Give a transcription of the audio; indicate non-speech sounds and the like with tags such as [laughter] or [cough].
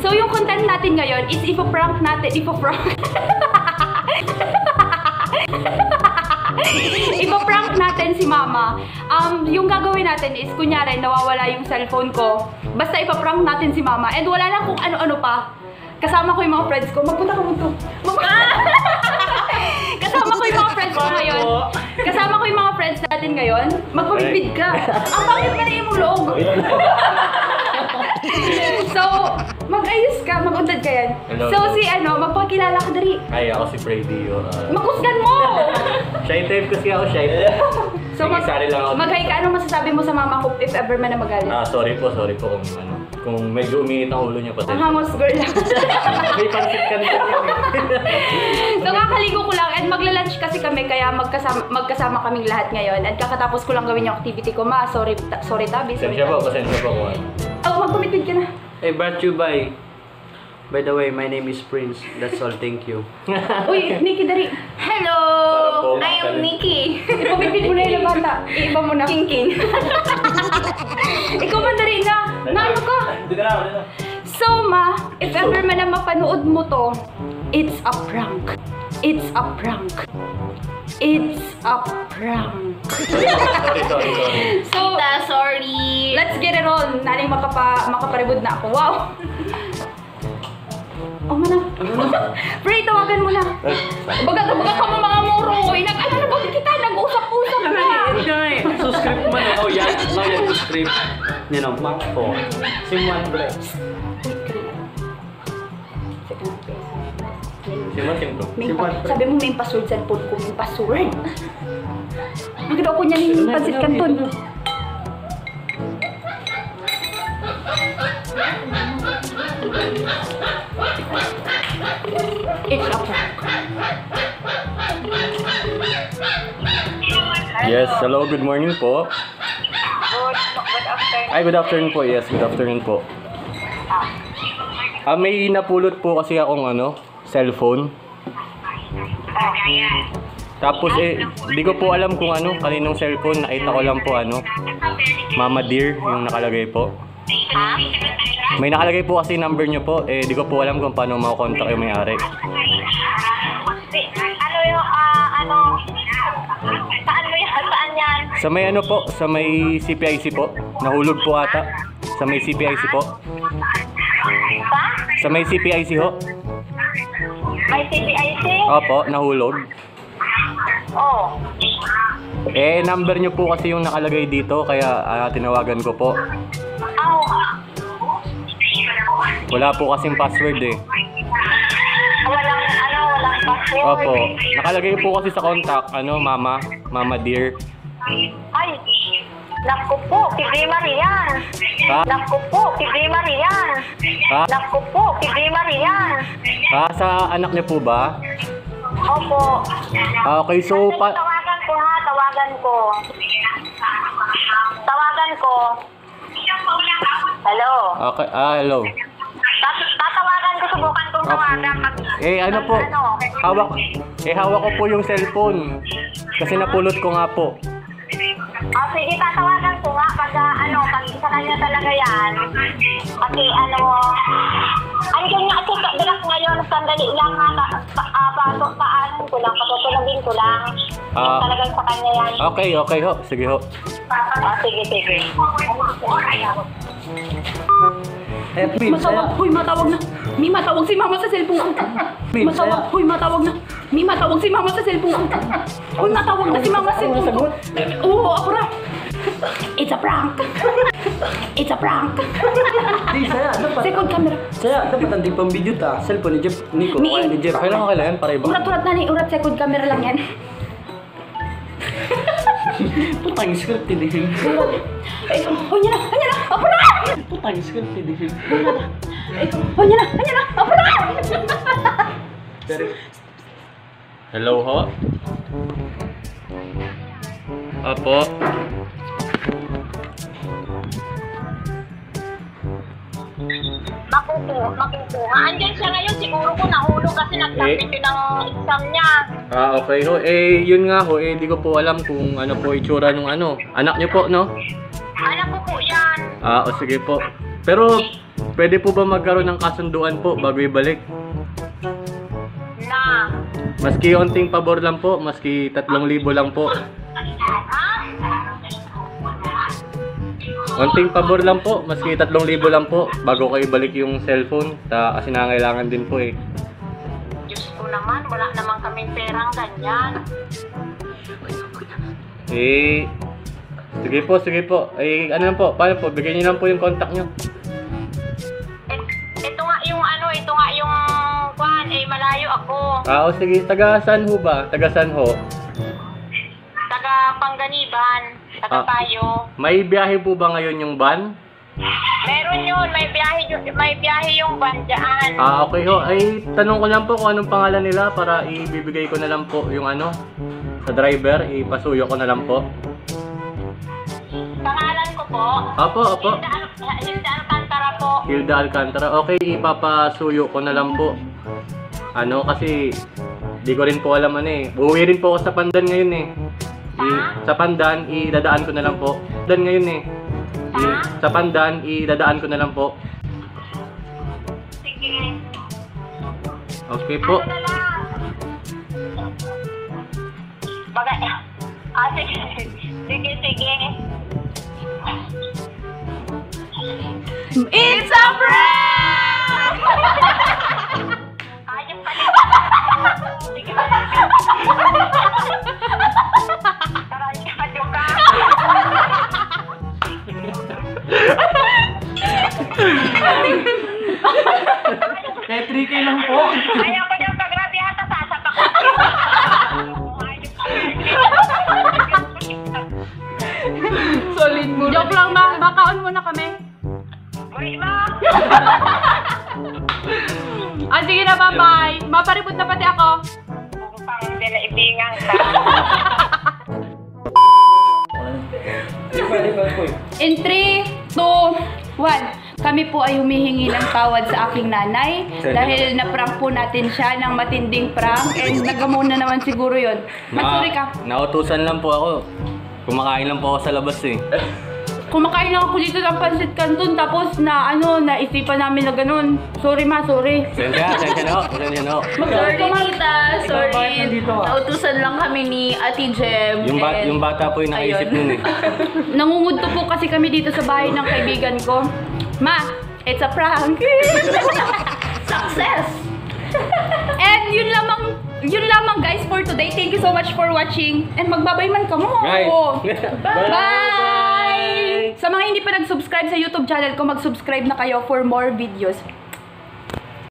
So, yung content natin ngayon is ipa-prank natin, ipa-prank. [laughs] Ipa-prank natin si mama. Um, yung gagawin natin is, kunyari, nawawala yung cellphone ko. Basta ipa-prank natin si mama. And wala lang kung ano-ano pa. Kasama ko yung mga friends ko. Magpunta ka mo to. [laughs] Kasama ko yung mga friends ko ngayon. Kasama ko yung mga friends natin ngayon. Magpapipid ka. Ang pangit ka na yung mulog. [laughs] so, mag-ayos ka, mag-untad ka yan. Hello. So, si ano, magpakilala ka dari. Ay, ako si Freddy. Uh, Makusgan mo! [laughs] shy type kasi ako, shy type. [laughs] So, mag sari lang ako. mag-hi ka. Anong masasabi mo sa mama ko if ever man na magalit? Ah, sorry po, sorry po kung ano. Kung medyo uminit ang ulo niya pati. Ang hamos girl lang. May pansit ka nito. so, kakaligo ko lang and magla-lunch kasi kami kaya magkasama, magkasama kaming lahat ngayon. And kakatapos ko lang gawin yung activity ko. Ma, sorry, sorry tabi. Sorry, Pasensya po, pasensya po. Oh, magpumitid ka na. I brought you by. By the way, my name is Prince. That's all. Thank you. [laughs] Uy, Nikki Dari. Hello! Para po, I am Nikki. Ipamitid mo na yung bata. Iiba mo na. King King. [laughs] Ikaw man Dari na. Na ano ka? So ma, if ever man na mapanood mo to, it's a prank. It's a prank. It's a prank. sorry. [laughs] So, sorry. let's get it on. Naling makapa, makaparibod na ako. Wow! [laughs] Oh, mana. [laughs] Pre, tawagan mo na. Baga, baga ka mo mga muro. Nag, ano na ba kita? Nag-usap-usap na. So script man. Oh, yan. No, yan script. You know, Mark 4. Simon Black. May pa, sabi mo may password sa phone ko, may password. Magkita ko niya yung pansit kanton. It's a prank. Yes, hello, good morning po. Good, good afternoon. Ay, good afternoon po. Yes, good afternoon po. Ah, may napulot po kasi akong ano, cellphone. Tapos eh, di ko po alam kung ano, kaninong cellphone. Nakita ko lang po ano, Mama Dear, yung nakalagay po. May nakalagay po kasi number nyo po. Eh, di ko po alam kung paano makakontak yung may-ari. Ano yung, ah, ano, saan mo yan? Saan yan? Sa may ano po, sa may CPIC po. Nahulog po ata. Sa may CPIC po. Sa may CPIC ho. May CPIC? Opo, nahulog. Oh. Eh, number nyo po kasi yung nakalagay dito, kaya ah, tinawagan ko po. Aw. Wala po kasing password eh. Walang, ano, walang password. Opo. Nakalagay po kasi sa contact, ano, mama, mama dear. Ay. Naku po, Pibi Maria. Ha? Naku po, Pibi Maria. Ha? Naku po, Pibi Maria. Ah, sa anak niyo po ba? Opo. Ah, okay, so pa... Tawagan ko ha, tawagan ko. Tawagan ko. Hello. Okay, ah, hello. Tat- Tatawagan ko, subukan kong tawagan. Pag- Eh, ano po? Hawak, eh, hawak ko po yung cellphone. Kasi napulot ko nga po. Oh, sige, tatawagan ko nga pag ah, ano, pag sa kanya talaga yan. Kasi ano, andyan nga kasi kabilang ngayon, sandali lang nga, pa, pa, ah, pasok paanan ko lang, patutulogin ko lang. Ah. Talagang sa kanya yan. Okay, okay ho. Sige ho. Ah, sige, sige. Eh, Prince, Matawag, huy, matawag na. May matawag si mama sa cellphone ko. Prince, Matawag, huy, matawag na. May matawag si mama sa cellphone ko. Huy, matawag na si mama sa cellphone ko. Oo, na. It's a prank. It's a prank. Di, saya. Dapat. Second camera. Saya, dapat nanti pang video ta. Cellphone ni Jeff. Nico. Ni- Ni, ni Jeff. Okay lang, okay lang yan, para iba. Urat-urat na ni, urat second camera lang yan. Putang script ni Him. Eh, na, huy niya na, ako na! Putang script ni Him. Eh, na, huy niya na, ako na! Hello ho. Apo. Makukuha, makukuha. Andyan siya ngayon, siguro ko nahulog kasi nag-submit yun ng exam niya. Ah, okay ho. Eh, yun nga ho. Eh, di ko po alam kung ano po itsura nung ano. Anak niyo po, no? Alam ko po yan. Ah, o sige po. Pero, pwede po ba magkaroon ng kasunduan po bago ibalik? Na. Maski onting pabor lang po, maski 3,000 lang po. Ha? Onting pabor lang po, maski 3,000 lang po bago ko ibalik yung cellphone. Ta kasi nangangailangan din po eh. Diyos ko naman, wala naman kaming perang ganyan. Eh, sige po, sige po. Eh, ano lang po, paano po? Bigyan niyo lang po yung contact niyo. Et, ito nga yung ano, ito nga yung kwan, eh malayo ako. Ah, o sige, taga saan ho ba? Taga saan ho? Taga Pangganiban, taga Ah. Payo. May biyahe po ba ngayon yung van? Meron yun, may biyahe, yun- may biyahe yung van dyan. Ah, okay ho. Ay, tanong ko lang po kung anong pangalan nila para ibibigay ko na lang po yung ano sa driver, ipasuyo ko na lang po. Pangalan ko po, Opo, opo. Hilda, Al- Hilda Alcantara po. Hilda Alcantara. Okay, ipapasuyo ko na lang po. Ano kasi di ko rin po alam ano eh. Uuwi rin po ako sa Pandan ngayon eh. I- sa Pandan, idadaan ko na lang po. Pandan ngayon eh. I- sa Pandan, idadaan ko na lang po. Sige. Okay po. Ano na lang? Baga, ah, sige. Sige, sige. It's a prank! Ayos pa rin. Sige. Kaya 3K lang po. Ayaw ko yung kagrabe hata sasapak ko. Solid mo. Joke lang ma, makaon muna kami. Uy, ma. Ah, sige na, bye-bye. Maparipot na pati ako. Pang dinaibingan ka. In 3, 2, 1. Kami po ay humihingi ng tawad sa aking nanay dahil na-prank po natin siya ng matinding prank and nagamuna naman siguro yun. Matsuri ka. nautusan lang po ako. Kumakain lang po ako sa labas eh. Kumakain lang ako dito ng pansit canton tapos na ano, naisipan namin na ganun. Sorry ma, sorry. Sensya, sensya na ho, sensya na ho. Sorry tita, bakit nandito ah? Nautusan lang kami ni Ate Jem. Yung, ba- yung bata po yung naisip nun eh. [laughs] Nangungudto po kasi kami dito sa bahay ng kaibigan ko. Ma, it's a prank. [laughs] Success! And yun lamang, yun lamang guys for today. Thank you so much for watching. And magbabay man ka mo. Right. Bye! Bye! Sa mga hindi pa nag-subscribe sa YouTube channel ko, mag-subscribe na kayo for more videos.